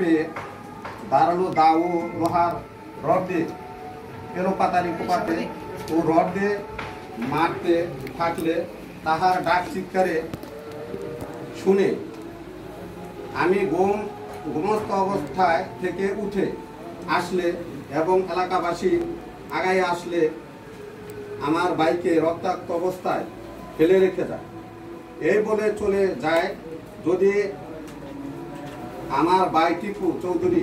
পেয়ে দাঁড়াল দা ও লোহার রড দিয়ে এলো পাতারি কোপাতে ও রড দিয়ে মারতে থাকলে তাহার ডাক চিৎকারে শুনে, আমি গোম গোমস্ত অবস্থায় থেকে উঠে আসলে এবং এলাকাবাসী আগায় আসলে আমার বাইকে রক্তাক্ত অবস্থায় ফেলে রেখে যায়। এই বলে চলে যায় যদি আমার ভাই টিপু চৌধুরী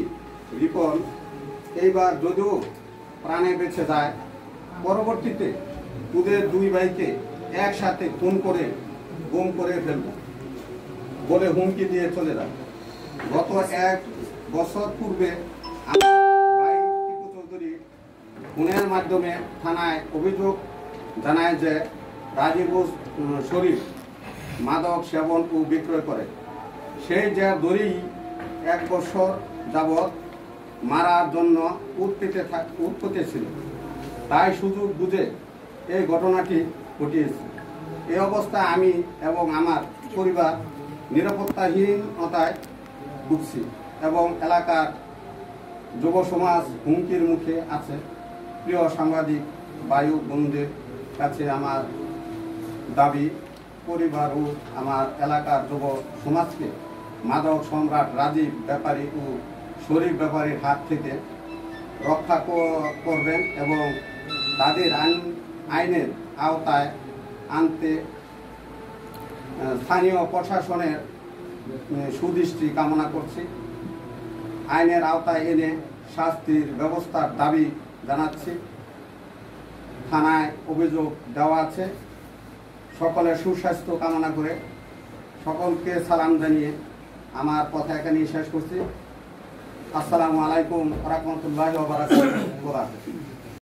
রিপন, এইবার যদিও প্রাণে বেঁচে যায়, পরবর্তীতে তোদের দুই ভাইকে একসাথে খুন করে গুম করে ফেলব বলে হুমকি দিয়ে চলে যায়। গত এক বছর পূর্বে চৌধুরী খুনের মাধ্যমে থানায় অভিযোগ জানায় যে রাজীব শরীফ মাদক সেবন ও বিক্রয় করে। সেই যে দড়ি এক বছর যাবৎ মারার জন্য উৎপেতে উৎপত্তি ছিল। তাই সুযোগ বুঝে এই ঘটনাটি ঘটিয়েছে। এই অবস্থায় আমি এবং আমার পরিবার নিরাপত্তাহীনতায় ভুগছি এবং এলাকার যুব সমাজ হুমকির মুখে আছে। প্রিয় সাংবাদিক বায়ু বন্ধুদের কাছে আমার দাবি, পরিবার ও আমার এলাকার যুব সমাজকে মাদক সম্রাট রাজীব ব্যাপারী ও শরীফ ব্যাপারীর হাত থেকে রক্ষা করবেন এবং তাদের আইন, আইনের আওতায় আনতে স্থানীয় প্রশাসনের সুদৃষ্টি কামনা করছি। আইনের আওতায় এনে শাস্তির ব্যবস্থার দাবি জানাচ্ছি। থানায় অভিযোগ দেওয়া আছে। সকলের সুস্বাস্থ্য কামনা করে সকলকে সালাম জানিয়ে আমার কথা এখানে শেষ করছি। আসসালামু আলাইকুম রহমতুল্লাহ বারাকাতুহু।